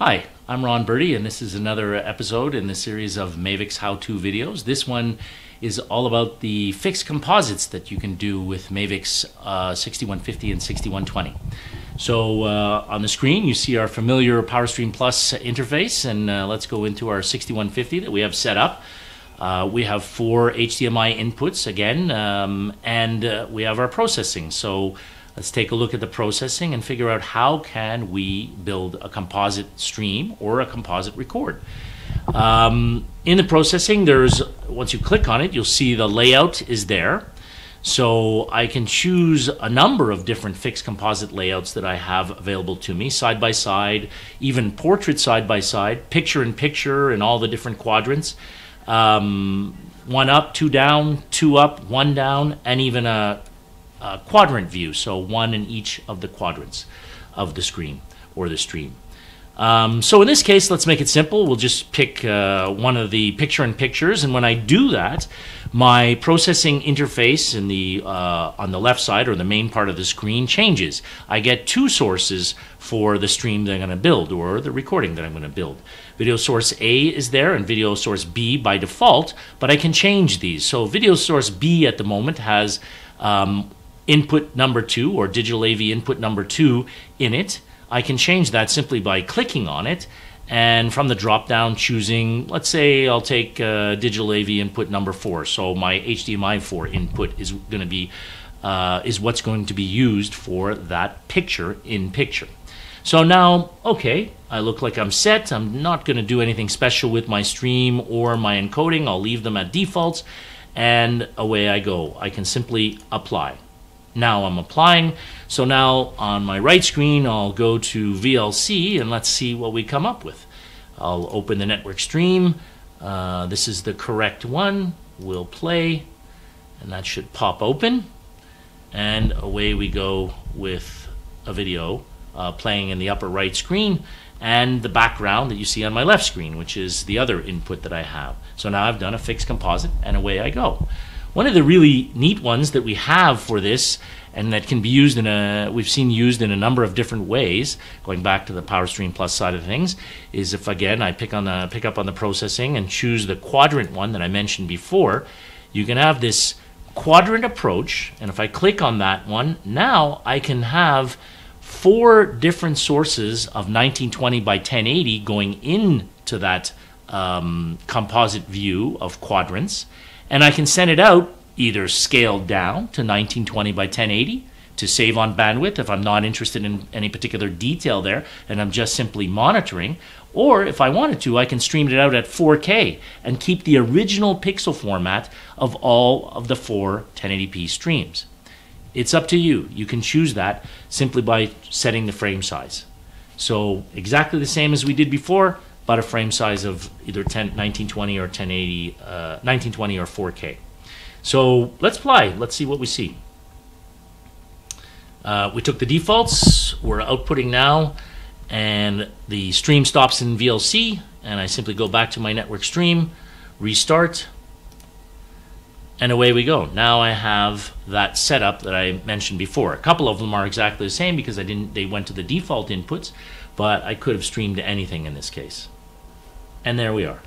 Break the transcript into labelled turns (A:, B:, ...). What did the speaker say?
A: Hi, I'm Ron Bertie, and this is another episode in the series of Maevex how to videos. This one is all about the fixed composites that you can do with Maevex uh, 6150 and 6120. So uh, on the screen, you see our familiar PowerStream Plus interface, and uh, let's go into our 6150 that we have set up. Uh, we have four HDMI inputs again, um, and uh, we have our processing. So Let's take a look at the processing and figure out how can we build a composite stream or a composite record. Um, in the processing, there's once you click on it, you'll see the layout is there. So I can choose a number of different fixed composite layouts that I have available to me, side by side, even portrait side by side, picture in picture, in all the different quadrants. Um, one up, two down, two up, one down, and even a uh, quadrant view, so one in each of the quadrants of the screen or the stream. Um, so in this case, let's make it simple. We'll just pick uh, one of the picture in pictures, and when I do that, my processing interface in the uh, on the left side or the main part of the screen changes. I get two sources for the stream that I'm going to build or the recording that I'm going to build. Video source A is there and video source B by default, but I can change these. So video source B at the moment has um, input number two or digital AV input number two in it. I can change that simply by clicking on it and from the drop down choosing, let's say I'll take uh, digital AV input number four. So my HDMI 4 input is going to be, uh, is what's going to be used for that picture in picture. So now, okay, I look like I'm set. I'm not going to do anything special with my stream or my encoding. I'll leave them at defaults and away I go. I can simply apply. Now I'm applying. So now on my right screen, I'll go to VLC and let's see what we come up with. I'll open the network stream. Uh, this is the correct one. We'll play and that should pop open. And away we go with a video uh, playing in the upper right screen and the background that you see on my left screen, which is the other input that I have. So now I've done a fixed composite and away I go. One of the really neat ones that we have for this and that can be used in a we've seen used in a number of different ways going back to the PowerStream Plus side of things is if again I pick on the pick up on the processing and choose the quadrant one that I mentioned before you can have this quadrant approach and if I click on that one now I can have four different sources of 1920 by 1080 going into that um, composite view of quadrants and I can send it out either scaled down to 1920 by 1080 to save on bandwidth if I'm not interested in any particular detail there and I'm just simply monitoring. Or if I wanted to, I can stream it out at 4K and keep the original pixel format of all of the four 1080p streams. It's up to you. You can choose that simply by setting the frame size. So exactly the same as we did before, but a frame size of either 10, 1920 or 1080, uh, 1920 or 4K. So let's play. Let's see what we see. Uh, we took the defaults. We're outputting now, and the stream stops in VLC, and I simply go back to my network stream, restart, and away we go. Now I have that setup that I mentioned before. A couple of them are exactly the same because I didn't. They went to the default inputs, but I could have streamed anything in this case. And there we are.